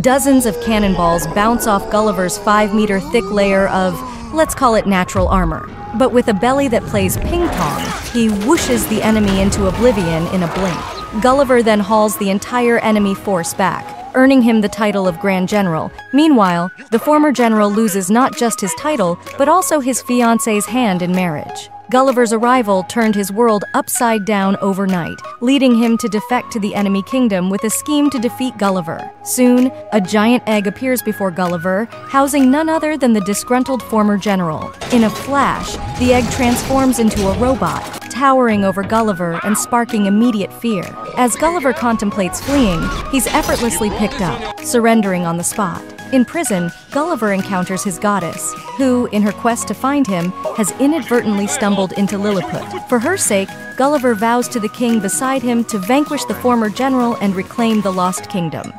Dozens of cannonballs bounce off Gulliver's five meter thick layer of, let's call it natural armor. But with a belly that plays ping pong, he whooshes the enemy into oblivion in a blink. Gulliver then hauls the entire enemy force back, earning him the title of Grand General. Meanwhile, the former general loses not just his title, but also his fiance's hand in marriage. Gulliver's arrival turned his world upside down overnight, leading him to defect to the enemy kingdom with a scheme to defeat Gulliver. Soon, a giant egg appears before Gulliver, housing none other than the disgruntled former general. In a flash, the egg transforms into a robot, towering over Gulliver and sparking immediate fear. As Gulliver contemplates fleeing, he's effortlessly picked up, surrendering on the spot. In prison, Gulliver encounters his goddess, who, in her quest to find him, has inadvertently stumbled into Lilliput. For her sake, Gulliver vows to the king beside him to vanquish the former general and reclaim the lost kingdom.